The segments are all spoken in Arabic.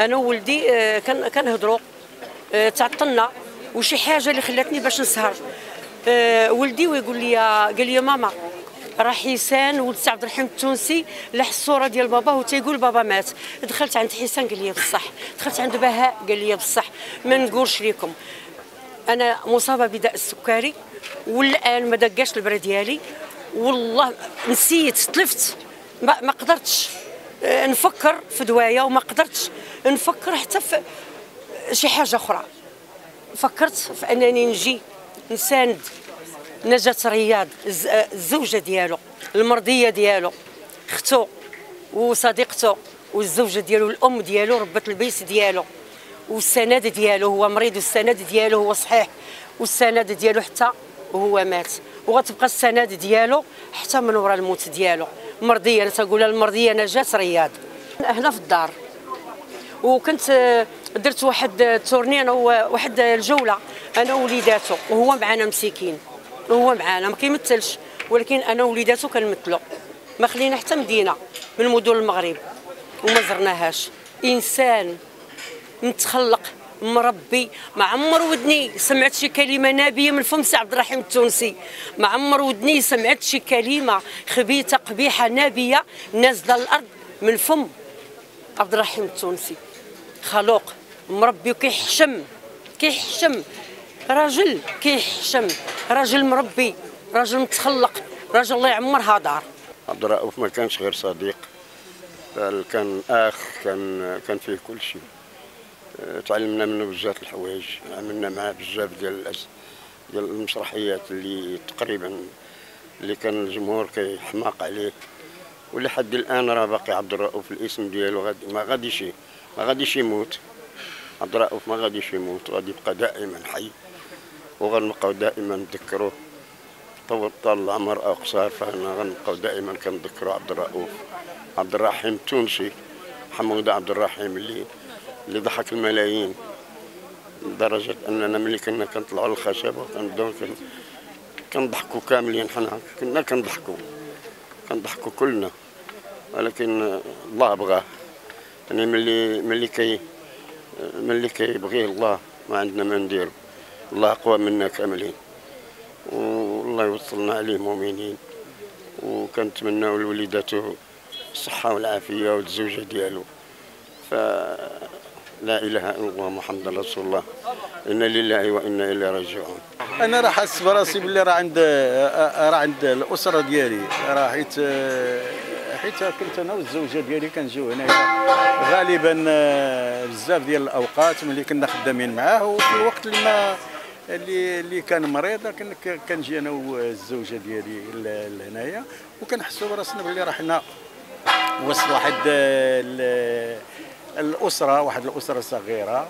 أنا وولدي آه، كنهضروا آه، تعطلنا وشي حاجة اللي خلاتني باش نسهر. آه، ولدي ويقول لي قال لي ماما راه حسان ولد عبد الرحيم التونسي لح الصورة ديال بابا وتيقول بابا مات. دخلت عند حسان قال لي بصح. دخلت عند بهاء قال لي بصح. ما نقولش لكم أنا مصابة بداء السكري والآن ما دقاش البرا ديالي. والله نسيت تلفت ما, قدرتش نفكر في دوايا وما قدرتش. نفكر حتى في شي حاجة أخرى. فكرت في أنني نجي نساند نجاة رياض الز- الزوجة ديالو المرضية ديالو اختو وصديقته والزوجة ديالو الأم ديالو ربة البيت ديالو. والسند ديالو هو مريض والسند ديالو هو صحيح والسند ديالو حتى وهو مات. وغتبقى السند ديالو حتى من وراء الموت ديالو. مرضية أنا تقول المرضية نجاة رياض. هنا في الدار. وكنت درت واحد آه، tournée أنا واحد الجولة أنا ووليداتو وهو معنا مسكين وهو معنا ما كيمثلش ولكن أنا ووليداتو كنمثلوا ما خلينا حتى مدينة من مدن المغرب وما زرناهاش. إنسان متخلق مربي ما عمر ودني سمعت شي كلمة نابيه من فم سي عبد الرحيم التونسي. ما عمر ودني سمعت شي كلمة خبيثة قبيحة نابيه نازلة الأرض من فم عبد الرحيم التونسي. خلوق مربي وكيحشم كيحشم. راجل كيحشم راجل مربي راجل متخلق راجل الله يعمرها دار. عبد الرؤوف ما كانش غير صديق بل كان أخ كان كان فيه كل شيء. آه، تعلمنا منه بزاف الحوايج عملنا معاه بزاف ديال. ديال المسرحيات اللي تقريبا اللي كان الجمهور كيحماق عليه. ولحد الآن راه باقي عبد الرؤوف الاسم ديالو غادي ما غاديش ما غاديش يموت. عبد الرؤوف ما غاديش يموت غادي يبقى دائما حي. وغنبقاو دائما نذكروه طول طال العمر أو قصار فأنا غنبقاو دائما كنذكروا عبد الرؤوف عبد الرحيم التونسي حمود عبد الرحيم اللي اللي ضحك الملايين. لدرجة أننا ملي كنا كنطلعوا للخشبة كنبداو كن- كنضحكوا كاملين حنا. كنا كنضحكوا كنضحكوا كلنا. ولكن الله بغاه يعني ملي ملي كي ملي كيبغيه الله ما عندنا ما نديرو. الله أقوى منا كاملين. والله يوصلنا عليه مؤمنين. وكنتمناو لوليداته الصحة والعافية والزوجة ديالو. فلا إله إلا الله محمد رسول الله. إنا لله وإنا إليه راجعون. أنا راه حاسس براسي باللي راه عند راه عند الأسرة ديالي. راه حيت حيت كنت أنا والزوجة ديالي كنجيو هنايا. غالبا آه، بزاف ديال الأوقات ملي كنا خدامين معاه وفي الوقت اللي ما اللي اللي كان مريض كن- كنجي أنا والزوجة ديالي لهنايا وكنحسوا براسنا باللي راه حنا وسط واحد آه، ال- الأسرة واحد الأسرة صغيرة.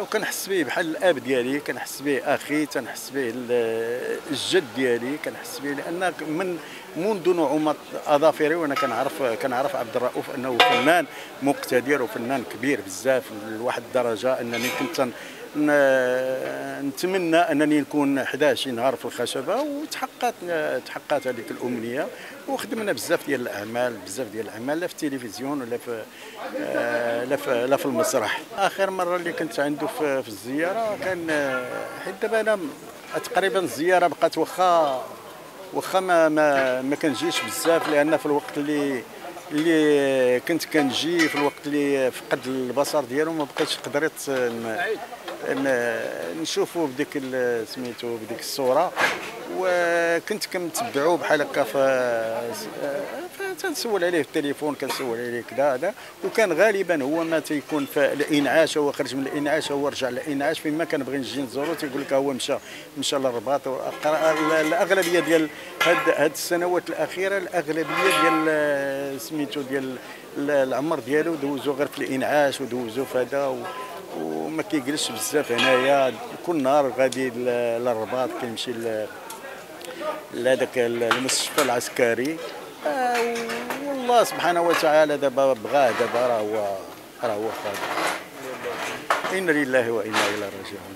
وكنحس به بحال الاب ديالي كنحس به أخي تنحس به ال- الجد ديالي كنحس به لأن من منذ نعومة أظافري وأنا كنعرف كنعرف عبد الرؤوف أنه فنان مقتدر وفنان كبير بزاف لواحد الدرجة أنني كنت نتمنى أنني نكون 11 نهار في الخشبة وتحققت تحققت هذيك الأمنية وخدمنا بزاف ديال الأعمال بزاف ديال الأعمال لا في التلفزيون ولا في آه، لا في لا في المسرح. آخر مرة اللي كنت عنده في, في الزيارة كان آه، حيت دابا أنا تقريبا الزيارة بقات واخا واخا ما ما, ما كنجيش بزاف لأن في الوقت اللي اللي كنت كنجي في الوقت اللي فقد البصر ديالو ما بقيتش قدرت ن- ن- نشوفه بديك سميتو بديك الصورة وكنت كنتبعو بحال هكا تنسول عليه في التليفون كنسول عليه كذا هذا. وكان غالبا هو ما تيكون في الإنعاش هو خرج من الإنعاش هو رجع للإنعاش. فيما كنبغي نجي نزورو تيقول لك هو مشى مشى للرباط. الأغلبية ديال هاد هاد السنوات الأخيرة الأغلبية ديال سميتو ديال العمر ديالو دوزو غير في الإنعاش ودوزو في هذا وما كيجلسش بزاف هنايا. كل نهار غادي للرباط كيمشي لهذاك المستشفى العسكري. آه، والله سبحانه وتعالى دابا بغاه دابا راه هو راه هو خالد إنا لله وإنا إليه راجعون.